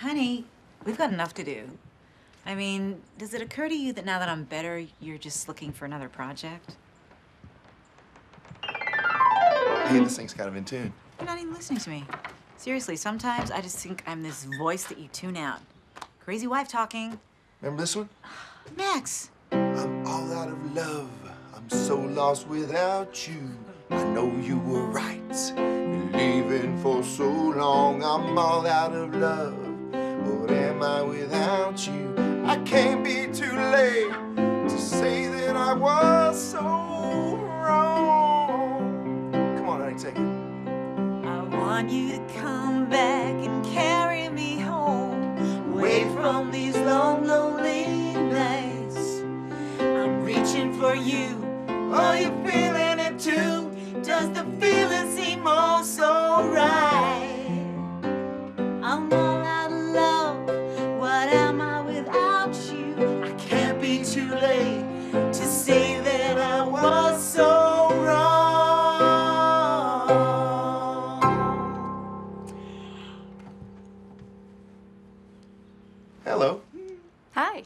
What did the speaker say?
Honey, we've got enough to do. I mean, does it occur to you that now that I'm better, you're just looking for another project? Hey, this thing's kind of in tune. You're not even listening to me. Seriously, sometimes I just think I'm this voice that you tune out. Crazy wife talking. Remember this one? Max. I'm all out of love. I'm so lost without you. I know you were right. Been leaving for so long. I'm all out of love. Am I without you? I can't be too late to say that I was so wrong. Come on, honey, take it. I want you to come back and carry me home. Away from these long, lonely nights. I'm reaching for you. Oh, Are you feeling too late to say that I was so wrong. Hello. Hi.